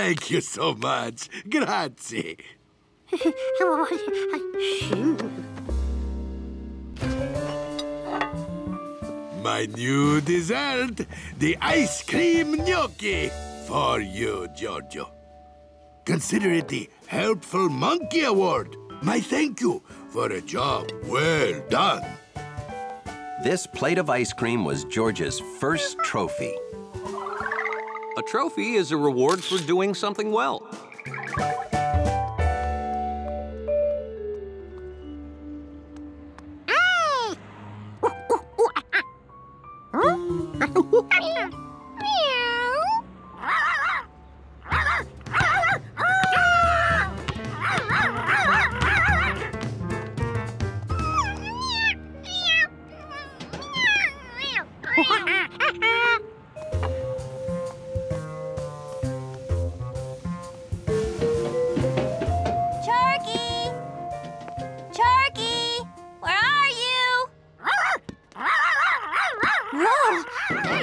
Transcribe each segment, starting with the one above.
Thank you so much. Grazie. My new dessert, the ice cream gnocchi, for you, Giorgio. Consider it the Helpful Monkey Award. My thank you for a job well done. This plate of ice cream was George's first trophy. A trophy is a reward for doing something well.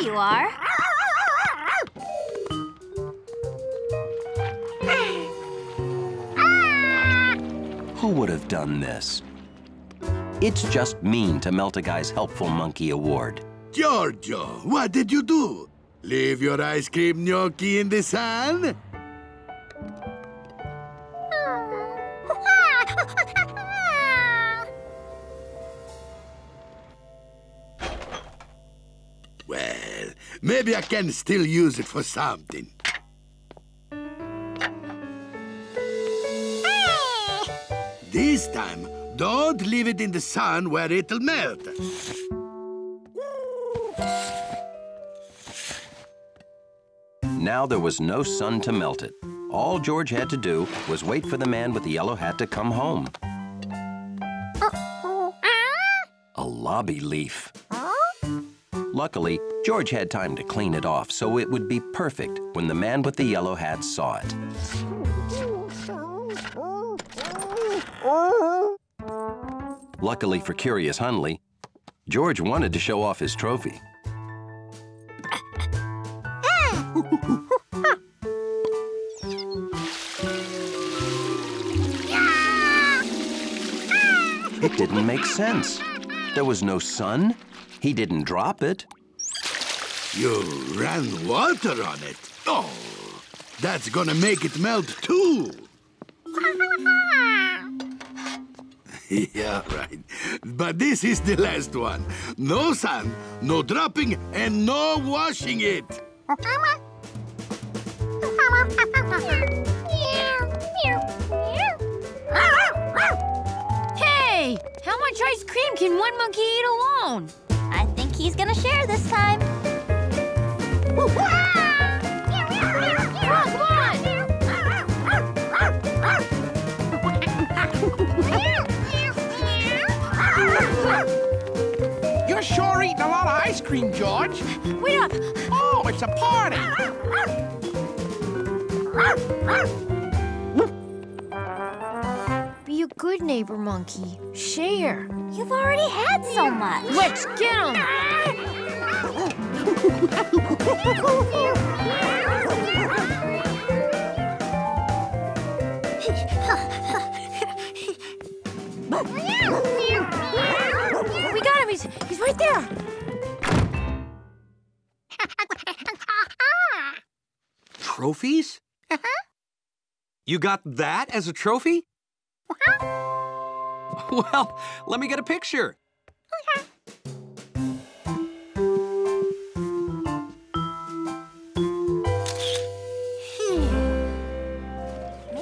You are. Who would have done this? It's just mean to melt a guy's Helpful Monkey Award. Giorgio, what did you do? Leave your ice cream gnocchi in the sun? Maybe I can still use it for something. This time, don't leave it in the sun where it'll melt. Now there was no sun to melt it. All George had to do was wait for the man with the yellow hat to come home. A lobby leaf. Luckily, George had time to clean it off, so it would be perfect when the man with the yellow hat saw it. Luckily for Curious Hundley, George wanted to show off his trophy. It didn't make sense. There was no sun. He didn't drop it. You ran water on it. Oh, that's gonna make it melt too. yeah, right. But this is the last one. No sun, no dropping, and no washing it. Hey! How much ice cream can one monkey eat alone? He's gonna share this time. Come on, come on! You're sure eating a lot of ice cream, George. Wait up! Oh, it's a party. Be a good neighbor, monkey. Share. You've already had so much. Let's get him! We got him! He's, he's right there! Trophies? Uh-huh. You got that as a trophy? Well, let me get a picture. Hmm.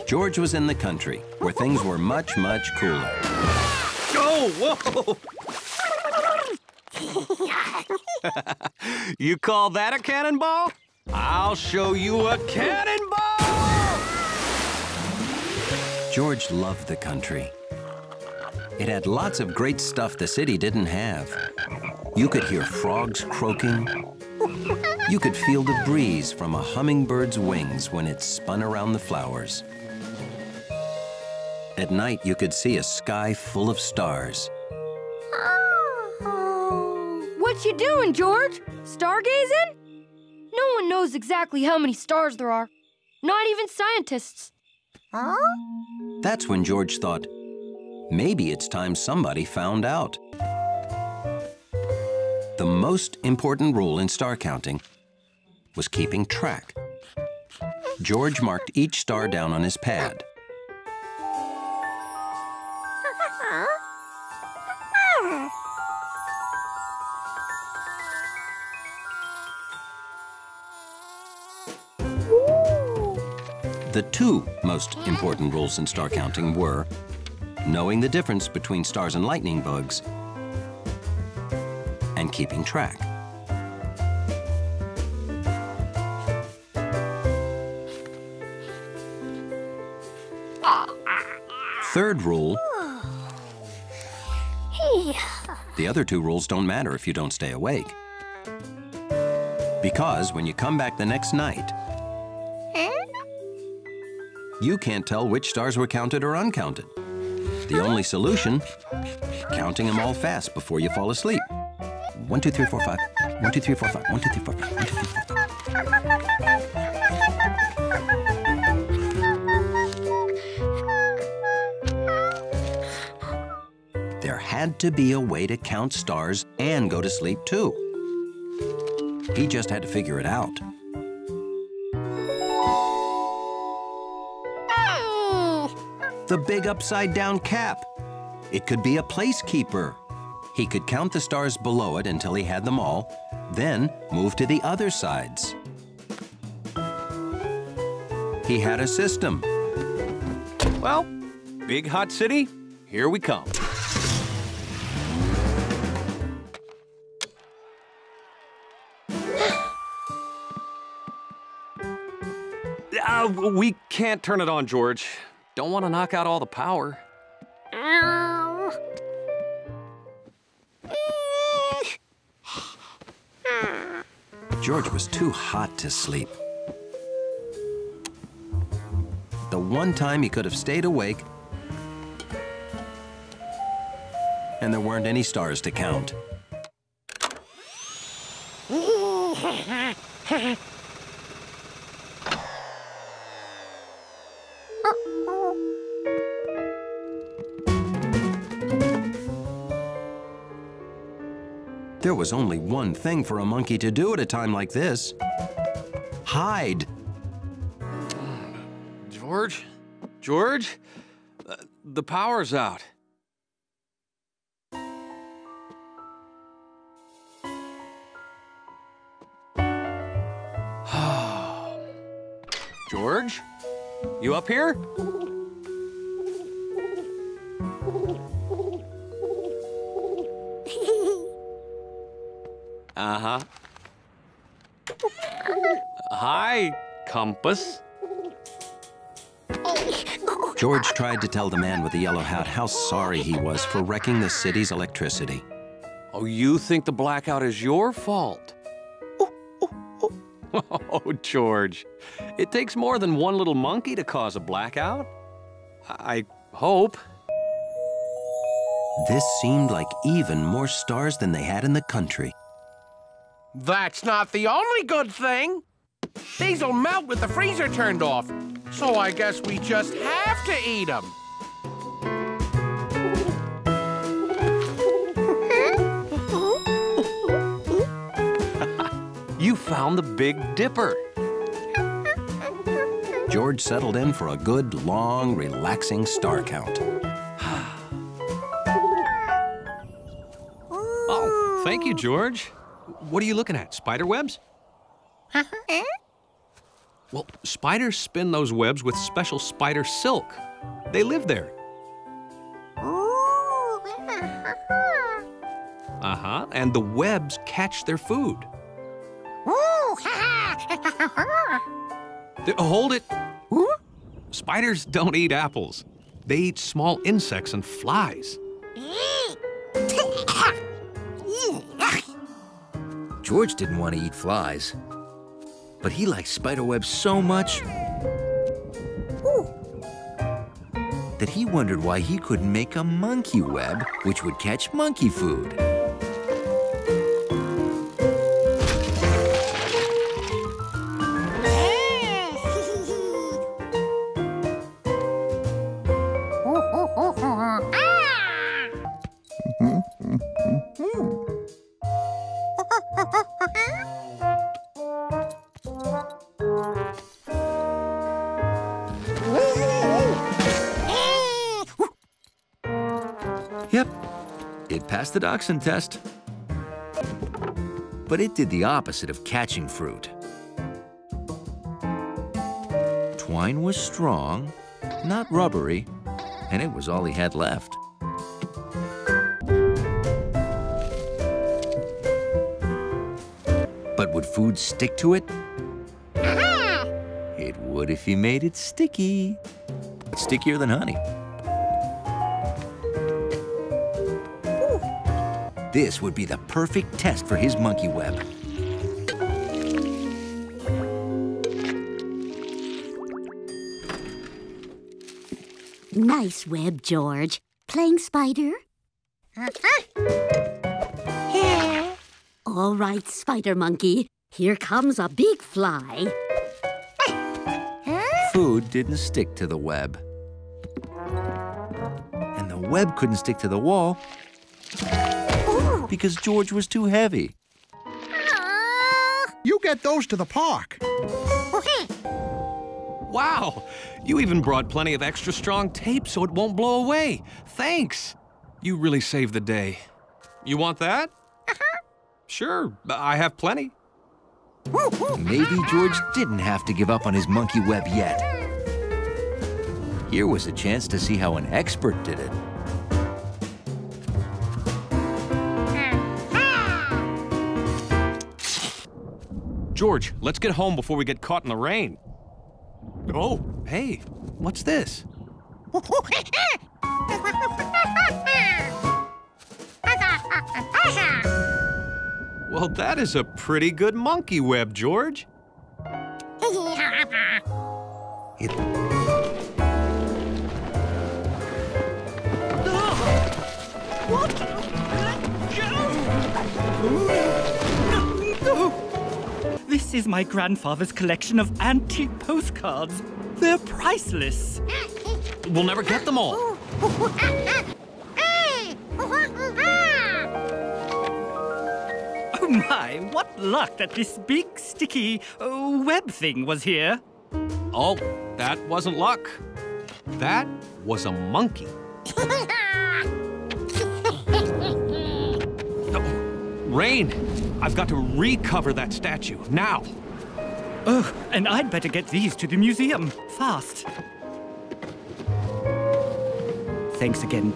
George was in the country, where things were much, much cooler. Oh, whoa! you call that a cannonball? I'll show you a cannonball! George loved the country. It had lots of great stuff the city didn't have. You could hear frogs croaking. You could feel the breeze from a hummingbird's wings when it spun around the flowers. At night, you could see a sky full of stars. Oh, what you doing, George? Stargazing? No one knows exactly how many stars there are. Not even scientists. Huh? That's when George thought, maybe it's time somebody found out. The most important rule in star counting was keeping track. George marked each star down on his pad. The two most important rules in star counting were knowing the difference between stars and lightning bugs and keeping track. Third rule the other two rules don't matter if you don't stay awake. Because when you come back the next night, you can't tell which stars were counted or uncounted. The only solution, counting them all fast before you fall asleep. One, two, three, four, five. One, two, three, four, five. One, two, three, four, five. One, two, three, four, five. There had to be a way to count stars and go to sleep too. He just had to figure it out. The big upside down cap. It could be a placekeeper. He could count the stars below it until he had them all, then move to the other sides. He had a system. Well, big hot city, here we come. Uh, we can't turn it on, George. Don't want to knock out all the power. George was too hot to sleep. The one time he could have stayed awake, and there weren't any stars to count. Was only one thing for a monkey to do at a time like this. Hide. George? George? Uh, the power's out. George? You up here? Uh-huh. Hi, Compass. George tried to tell the man with the yellow hat how sorry he was for wrecking the city's electricity. Oh, you think the blackout is your fault? Oh, George. It takes more than one little monkey to cause a blackout. I hope. This seemed like even more stars than they had in the country. That's not the only good thing. These'll melt with the freezer turned off. So I guess we just have to eat them. You found the Big Dipper. George settled in for a good, long, relaxing star count. Oh, thank you, George. What are you looking at? Spider webs? well, spiders spin those webs with special spider silk. They live there. Uh huh. And the webs catch their food. Hold it. Spiders don't eat apples. They eat small insects and flies. George didn't want to eat flies, but he liked spiderwebs so much that he wondered why he couldn't make a monkey web which would catch monkey food. The dachshund test. But it did the opposite of catching fruit. Twine was strong, not rubbery, and it was all he had left. But would food stick to it? It would if you made it sticky. Stickier than honey. This would be the perfect test for his monkey web. Nice web, George. Playing spider? Uh-huh. All right, spider monkey. Here comes a big fly. Food didn't stick to the web. And the web couldn't stick to the wall because George was too heavy. You get those to the park. Wow! You even brought plenty of extra strong tape so it won't blow away. Thanks! You really saved the day. You want that? Uh-huh. Sure, I have plenty. Maybe George didn't have to give up on his monkey web yet. Here was a chance to see how an expert did it. George, let's get home before we get caught in the rain. Oh, hey, what's this? Well, that is a pretty good monkey web, George. It This is my grandfather's collection of antique postcards. They're priceless. We'll never get them all. Oh my, what luck that this big, sticky uh, web thing was here. Oh, that wasn't luck. That was a monkey. Rain, I've got to recover that statue now. Ugh, and I'd better get these to the museum fast. Thanks again.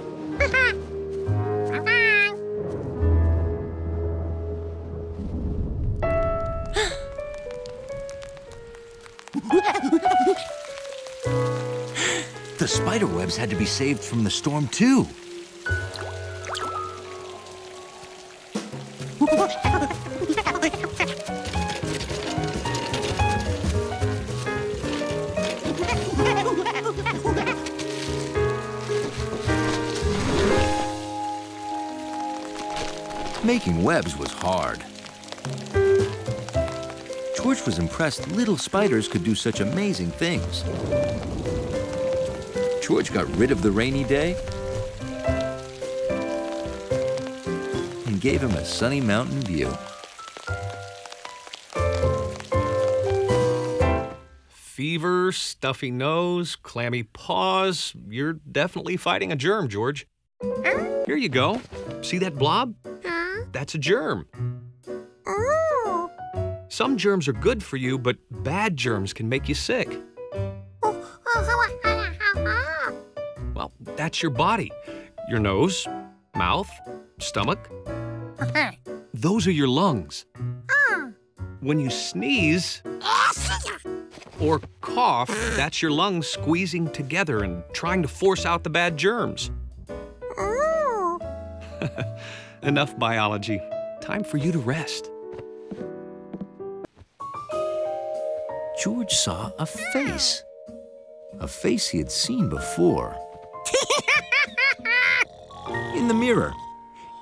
the spider webs had to be saved from the storm, too. Webs was hard. George was impressed little spiders could do such amazing things. George got rid of the rainy day and gave him a sunny mountain view. Fever, stuffy nose, clammy paws. You're definitely fighting a germ, George. Here you go. See that blob? That's a germ. Oh. Some germs are good for you, but bad germs can make you sick. Well, that's your body. Your nose, mouth, stomach. Those are your lungs. When you sneeze or cough, that's your lungs squeezing together and trying to force out the bad germs. Oh. Enough biology. Time for you to rest. George saw a face. A face he had seen before. In the mirror.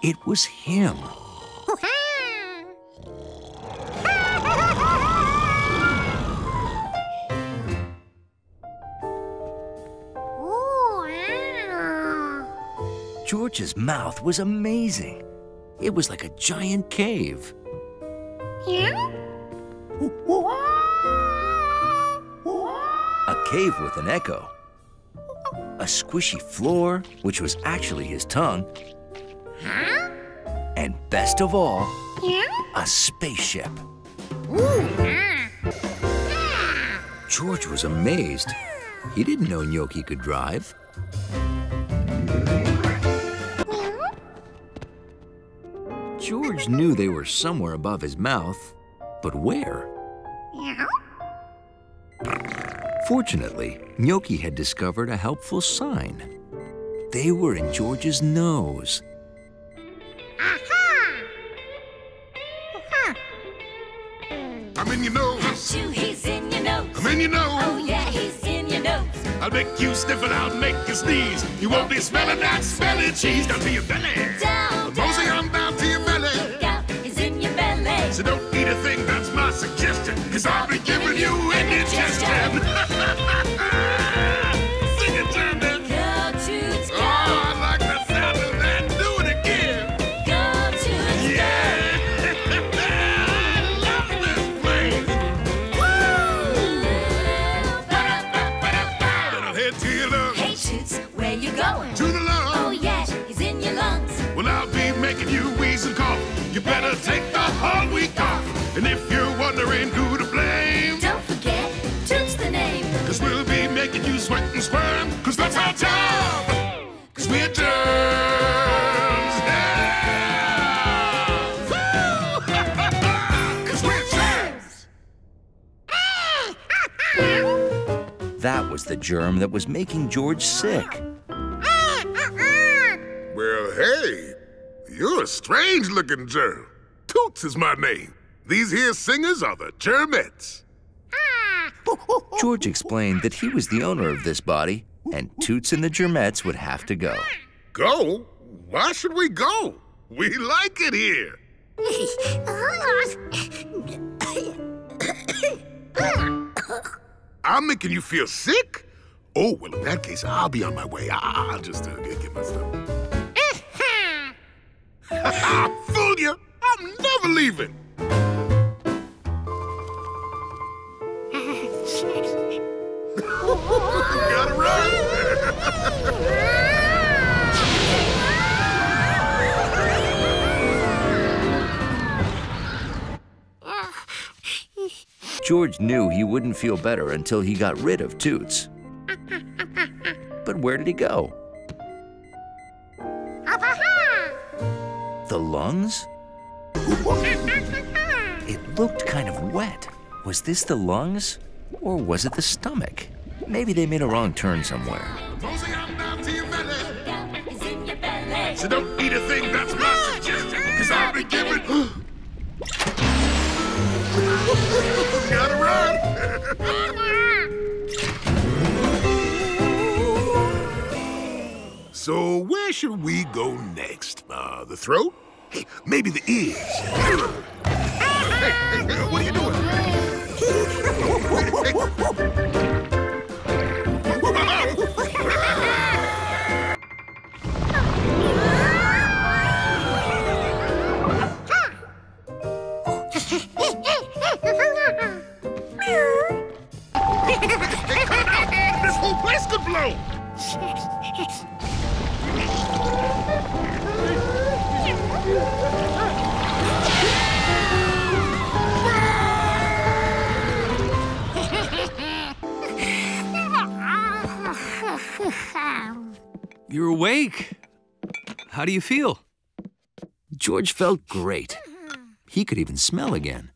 It was him. George's mouth was amazing. It was like a giant cave. Yeah? A cave with an echo. A squishy floor, which was actually his tongue. Huh? And best of all, a spaceship. George was amazed. He didn't know Gnocchi could drive. George knew they were somewhere above his mouth, but where? Fortunately, Gnocchi had discovered a helpful sign. They were in George's nose. I'm in your nose. he's in your nose. I'm in your nose. Oh yeah, he's in your nose. I'll make you sniff it out, make you sneeze. You won't be smelling that smelly cheese down to your belly. Down, down suggestion. Cause I'll be giving you indigestion. sweat and squirm. Cause that's our job. Cause we're germs. Yeah. Woo! Cause we're germs. That was the germ that was making George sick. Well, hey, you're a strange looking germ. Toots is my name. These here singers are the Germettes. George explained that he was the owner of this body, and Toots and the Germettes would have to go. Go? Why should we go? We like it here. I'm making you feel sick? Oh, well, in that case, I'll be on my way. I- I'll just uh, get, get my stuff. Fool you! I'm never leaving. Gotta run. George knew he wouldn't feel better until he got rid of Toots. But where did he go? The lungs? It looked kind of wet. Was this the lungs? Or was it the stomach? Maybe they made a wrong turn somewhere. So don't eat a thing, that's my suggestion. Cause I'll be giving. Gotta run. so, where should we go next? Uh, the throat? Hey, maybe the ears. Hey, what are you doing? This whole place could blow. You're awake. How do you feel? George felt great. He could even smell again.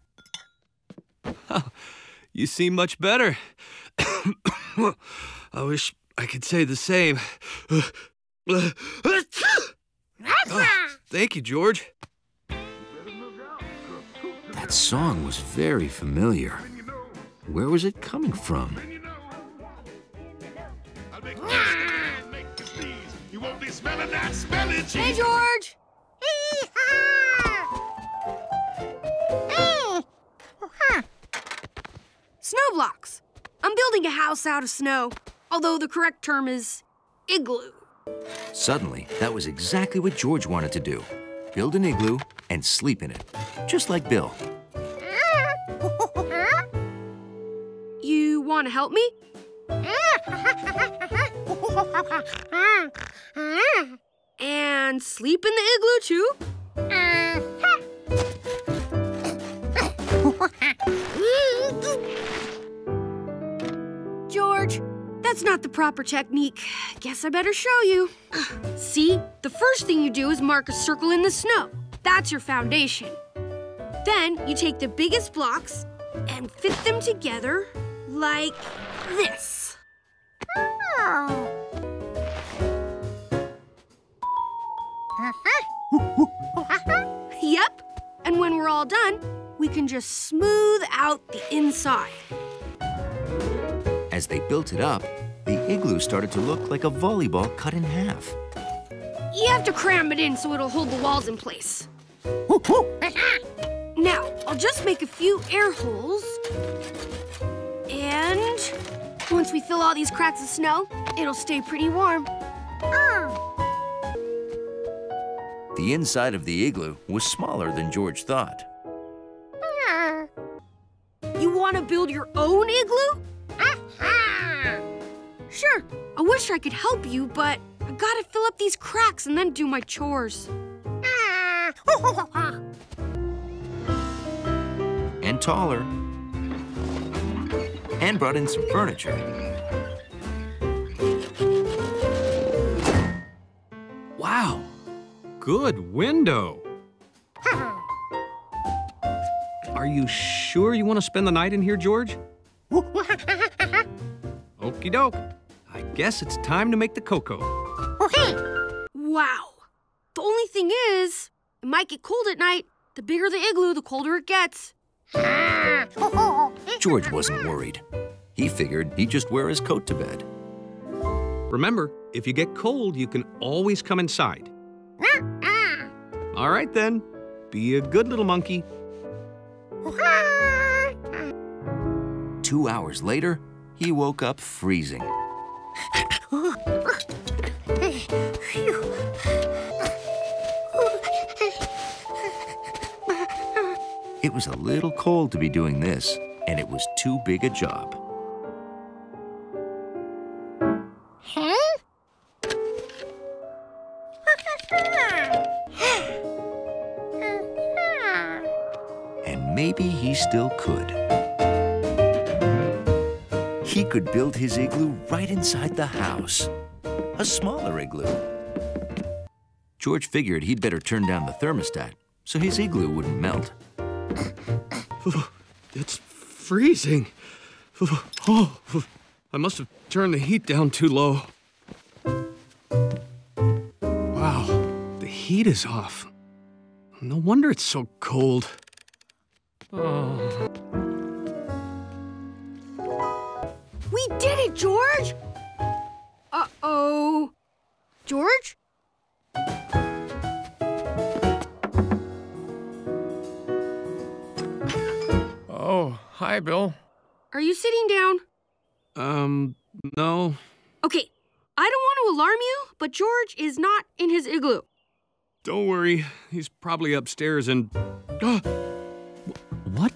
You seem much better. I wish I could say the same. Oh, thank you, George. That song was very familiar. Where was it coming from? Hey, George! make you building a house out of snow, although the correct term is igloo. Suddenly, that was exactly what George wanted to do. Build an igloo and sleep in it, just like Bill. you want to help me? and sleep in the igloo, too? That's not the proper technique. Guess I better show you. See, the first thing you do is mark a circle in the snow. That's your foundation. Then you take the biggest blocks and fit them together like this. Oh. Yep. And when we're all done, we can just smooth out the inside. As they built it up, the igloo started to look like a volleyball cut in half. You have to cram it in so it'll hold the walls in place. now, I'll just make a few air holes. And once we fill all these cracks with snow, it'll stay pretty warm. The inside of the igloo was smaller than George thought. You want to build your own igloo? Sure, I wish I could help you, but I gotta fill up these cracks and then do my chores. And taller. And brought in some furniture. Wow. Good window. Are you sure you want to spend the night in here, George? Okie doke. I guess it's time to make the cocoa. Wow. The only thing is, it might get cold at night. The bigger the igloo, the colder it gets. George wasn't worried. He figured he'd just wear his coat to bed. Remember, if you get cold, you can always come inside. All right then. Be a good little monkey. Two hours later, he woke up freezing. It was a little cold to be doing this, and it was too big a job. And maybe he still could. He could build his igloo right inside the house. A smaller igloo. George figured he'd better turn down the thermostat so his igloo wouldn't melt. It's freezing. Oh, I must have turned the heat down too low. Wow, the heat is off. No wonder it's so cold. Oh. We did it, George! Uh-oh. George? Oh, hi, Bill. Are you sitting down? Um, no. Okay, I don't want to alarm you, but George is not in his igloo. Don't worry. He's probably upstairs and. What?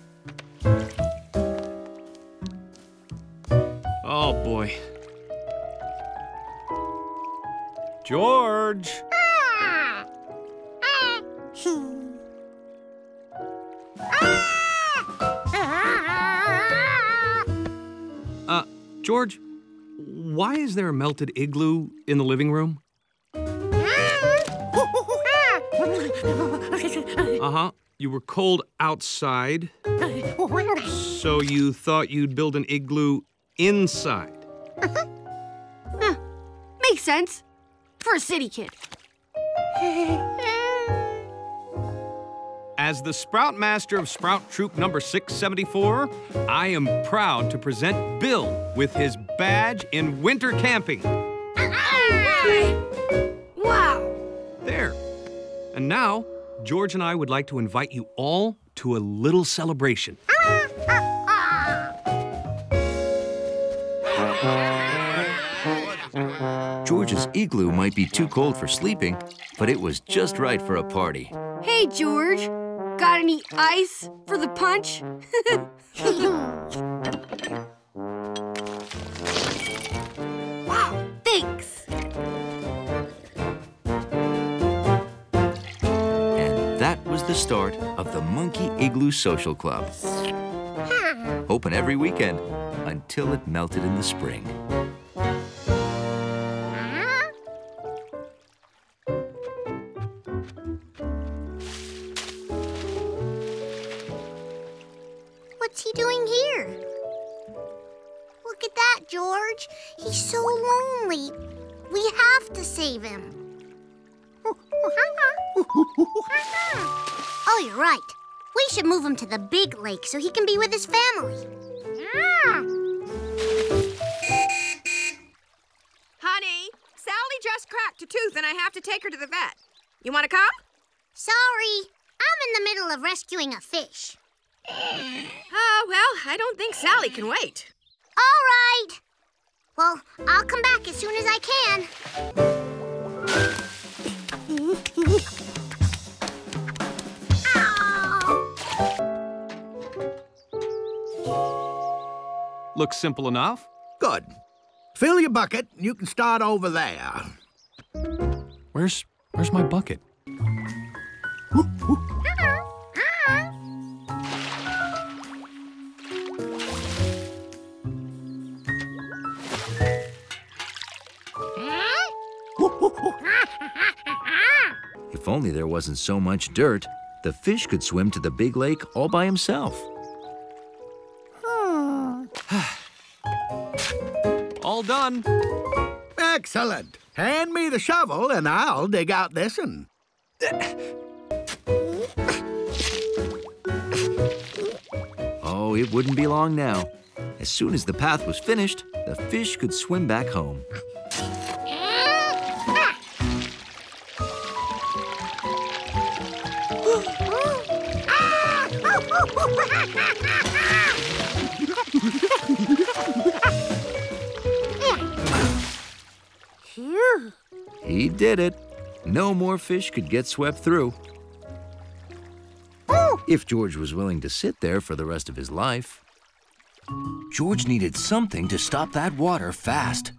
George! Uh, George, why is there a melted igloo in the living room? Uh huh. You were cold outside, so you thought you'd build an igloo inside. Huh, makes sense. For a city kid. As the Sprout Master of Sprout Troop number 674, I am proud to present Bill with his badge in winter camping. Wow. There. And now, George and I would like to invite you all to a little celebration. George's igloo might be too cold for sleeping, but it was just right for a party. Hey, George. Got any ice for the punch? wow, thanks. And that was the start of the Monkey Igloo Social Club. Open every weekend until it melted in the spring. Don't think Sally can wait. All right. Well, I'll come back as soon as I can. Looks simple enough. Good. Fill your bucket. and You can start over there. Where's where's my bucket? If only there wasn't so much dirt, the fish could swim to the big lake all by himself. All done. Excellent. Hand me the shovel and I'll dig out this one. Oh, it wouldn't be long now. As soon as the path was finished, the fish could swim back home. Did it. No more fish could get swept through. If George was willing to sit there for the rest of his life. George needed something to stop that water fast.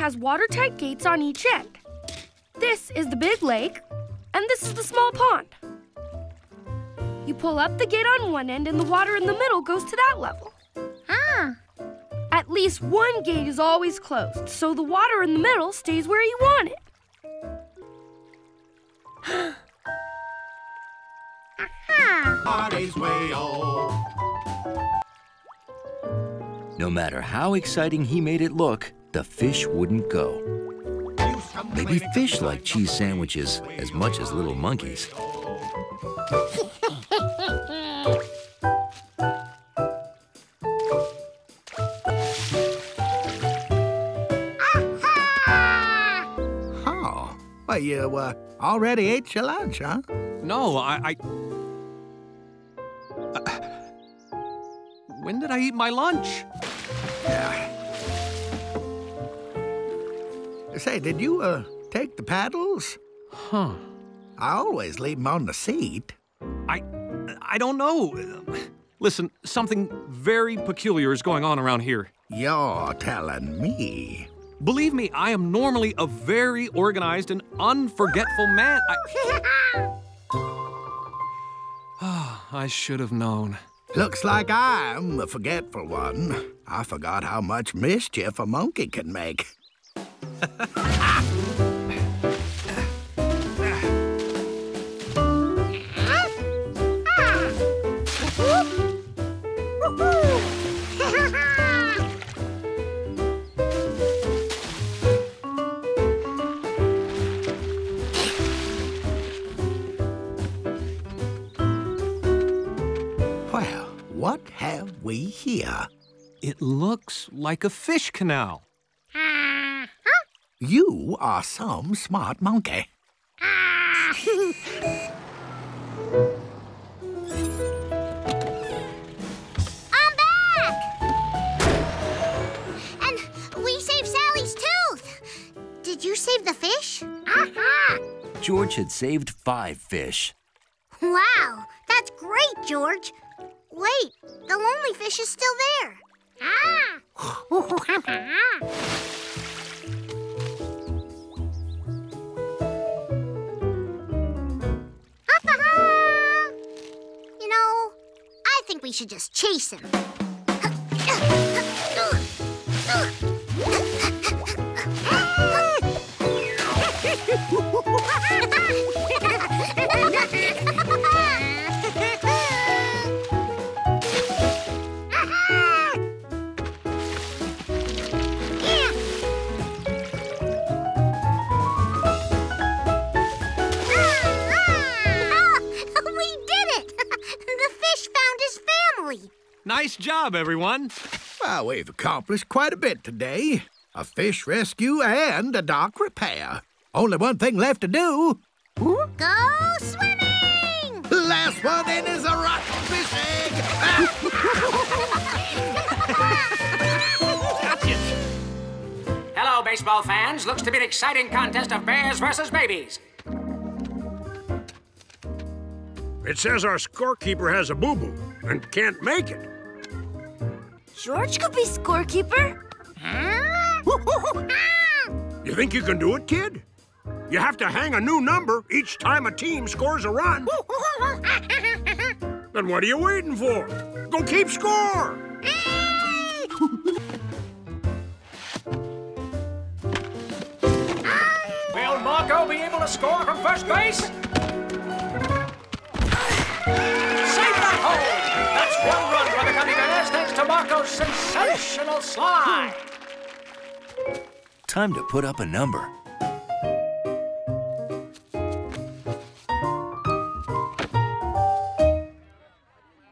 Has watertight gates on each end. This is the big lake, and this is the small pond. You pull up the gate on one end, and the water in the middle goes to that level. Ah. At least one gate is always closed, so the water in the middle stays where you want it. Party's way old. No matter how exciting he made it look, the fish wouldn't go. Maybe fish like cheese sandwiches as much as little monkeys. Oh, well, you uh, already ate your lunch, huh? No, I. I... Uh, when did I eat my lunch? Say, did you uh, take the paddles? Huh. I always leave them on the seat. I. I don't know. Listen, something very peculiar is going on around here. You're telling me. Believe me, I am normally a very organized and unforgetful man. I, Ah, I should have known. Looks like I'm the forgetful one. I forgot how much mischief a monkey can make. Well, what have we here? It looks like a fish canal. You are some smart monkey. Ah! I'm back! And we saved Sally's tooth. Did you save the fish? Uh-huh. George had saved five fish. Wow, that's great, George. Wait, the lonely fish is still there. you ah! uh-huh. We should just chase him. Job, everyone. Well, we've accomplished quite a bit today. A fish rescue and a dock repair. Only one thing left to do. Go swimming! Last one in is a rotten fish egg. Hello, baseball fans. Looks to be an exciting contest of bears versus babies. It says our scorekeeper has a boo-boo and can't make it. George could be scorekeeper. Hmm? You think you can do it, kid? You have to hang a new number each time a team scores a run. then what are you waiting for? Go keep score! Will Marco be able to score from first base? Save that hole! That's one run for the Gummy Bears thanks to Marco's sensational slide. Time to put up a number.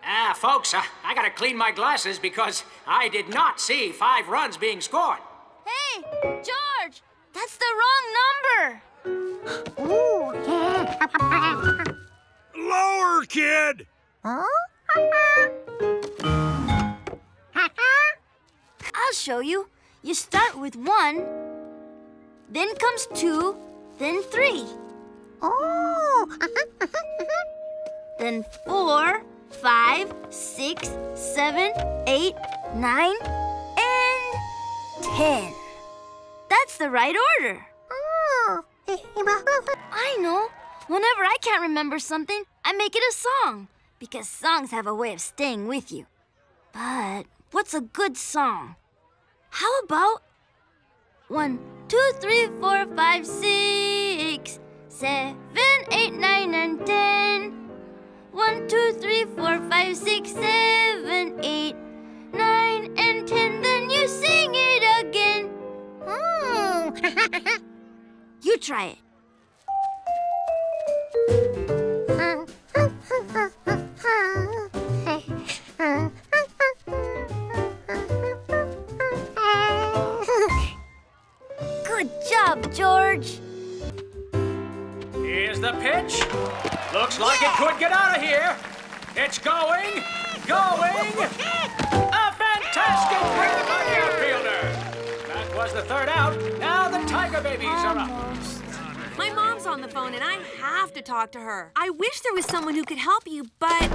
Ah, folks, uh, I gotta clean my glasses because I did not see five runs being scored. Hey, George, that's the wrong number. Lower, kid! I'll show you. You start with one, then comes two, then three. Oh! Then four, five, six, seven, eight, nine, and ten. That's the right order. Oh. I know. Whenever I can't remember something, I make it a song. Because songs have a way of staying with you. But what's a good song? How about one, two, three, four, five, six, seven, eight, nine, and ten. One, two, three, four, five, six, seven, eight, nine, and ten. Then you sing it again. Oh. You try it. Here's the pitch. Looks like it could get out of here. It's going, going. A fantastic grab by the outfielder. That was the third out. Now the Tiger babies are up. My mom's on the phone and I have to talk to her. I wish there was someone who could help you, but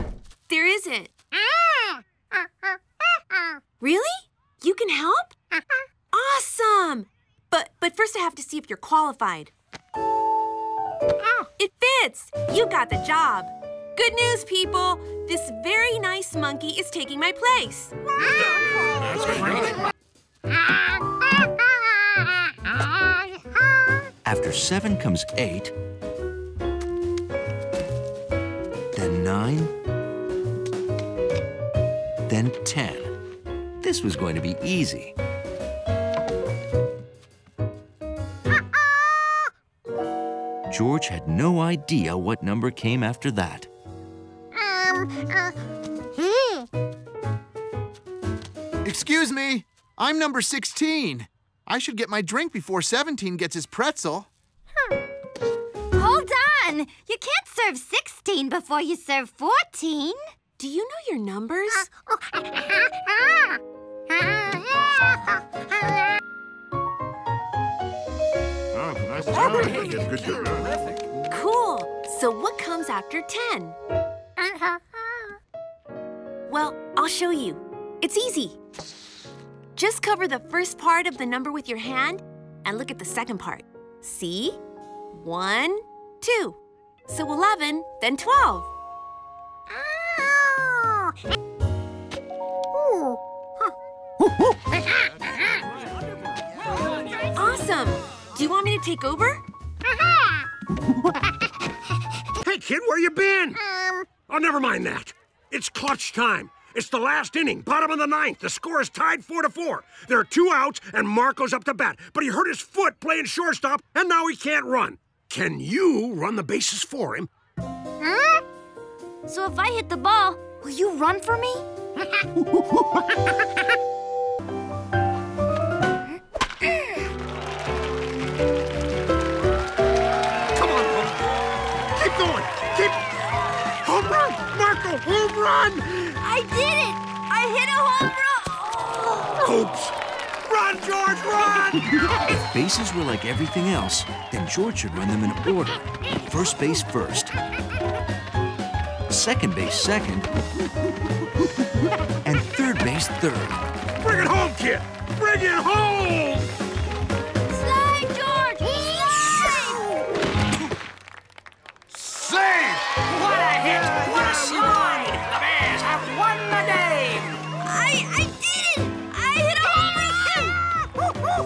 there isn't. Really? You can help? Awesome! But but first I have to see if you're qualified. It fits! You got the job. Good news, people! This very nice monkey is taking my place. That's great. After seven comes eight, then nine, then ten. This was going to be easy. George had no idea what number came after that. Um, uh, hmm. Excuse me, I'm number 16. I should get my drink before 17 gets his pretzel. Hold on! You can't serve 16 before you serve 14. Do you know your numbers? Oh, Good, good, good. Cool. So what comes after 10? well, I'll show you. It's easy. Just cover the first part of the number with your hand and look at the second part. See? One, two. So 11, then 12. Oh. Ooh. Huh. Do you want me to take over? Hey, kid, where you been? Um. Oh, never mind that. It's clutch time. It's the last inning, bottom of the ninth. The score is tied four to four. There are two outs, and Marco's up to bat, but he hurt his foot playing shortstop, and now he can't run. Can you run the bases for him? Huh? So if I hit the ball, will you run for me? Home run. I did it! I hit a home run! Oops. Run, George, run! If bases were like everything else, then George should run them in order. First base first. Second base second. And third base third. Bring it home, kid. Bring it home. What a hit! What a slide! The Bears have won the game! I, I did it! I hit a home run!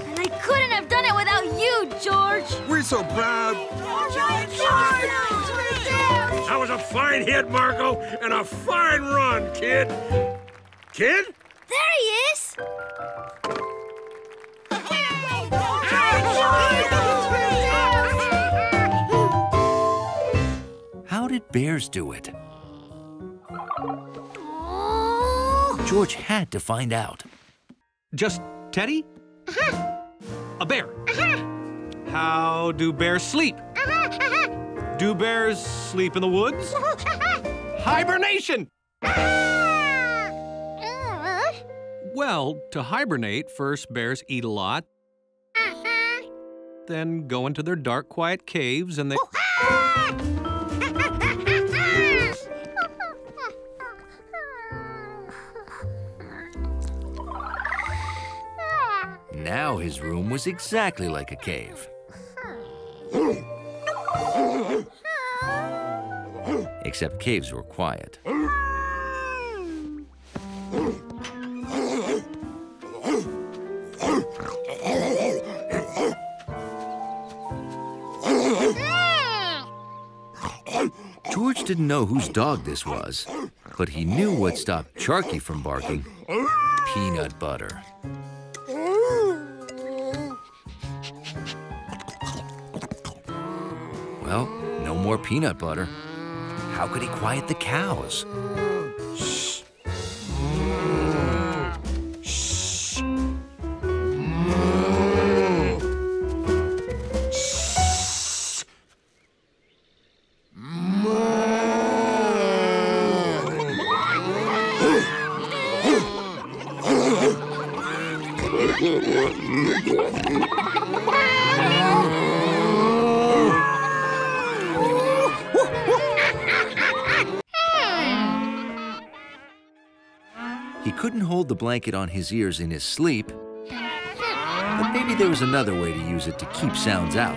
and I couldn't have done it without you, George! We're so proud. That was a fine hit, Marco, and a fine run, kid. Kid? There he is! How did bears do it? George had to find out. Just Teddy? Uh-huh. A bear. Uh-huh. How do bears sleep? Uh-huh, do bears sleep in the woods? Hibernation! Well, to hibernate, first bears eat a lot, then go into their dark, quiet caves and they. Oh, ah! Now his room was exactly like a cave. Except caves were quiet. George didn't know whose dog this was, but he knew what stopped Charkie from barking peanut butter. Well, no more peanut butter. How could he quiet the cows? Blanket on his ears in his sleep, but maybe there was another way to use it to keep sounds out.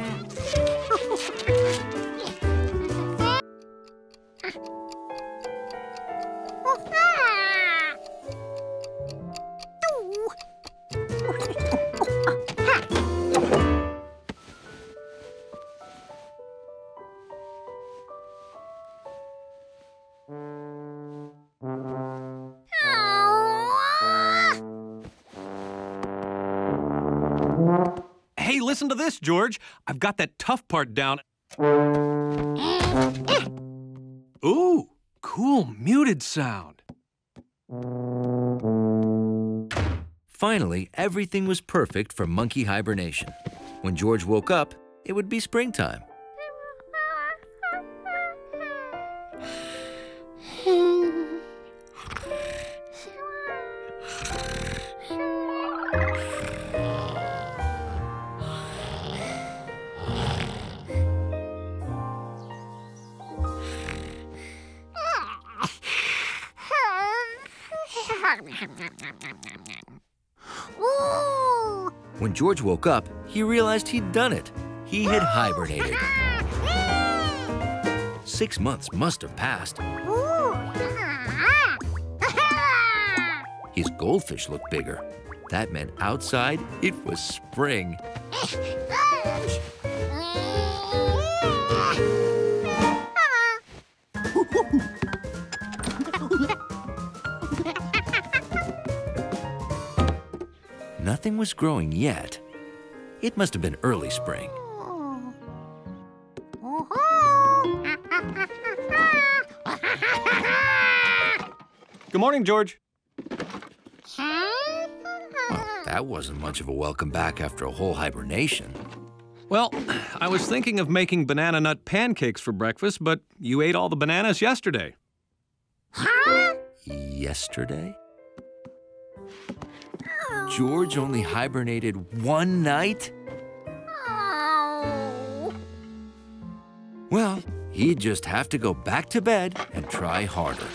George. I've got that tough part down. Ooh, cool muted sound. Finally, everything was perfect for monkey hibernation. When George woke up, it would be springtime. George woke up, he realized he'd done it. He had hibernated. Six months must have passed. His goldfish looked bigger. That meant outside, it was spring. Nothing was growing yet. It must have been early spring. Good morning, George. That wasn't much of a welcome back after a whole hibernation. Well, I was thinking of making banana nut pancakes for breakfast, but you ate all the bananas yesterday. Huh? Yesterday? George only hibernated one night? Well, he'd just have to go back to bed and try harder.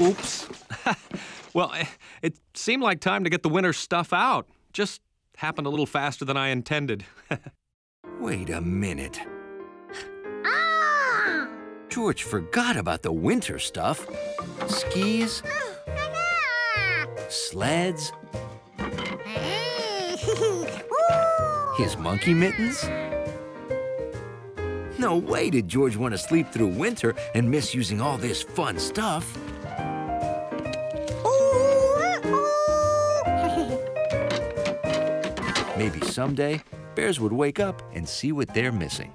Oops. well, eh, it seemed like time to get the winter stuff out. Just happened a little faster than I intended. Wait a minute. George forgot about the winter stuff. Skis, sleds, his monkey mittens. No way did George want to sleep through winter and miss using all this fun stuff. Maybe someday, bears would wake up and see what they're missing.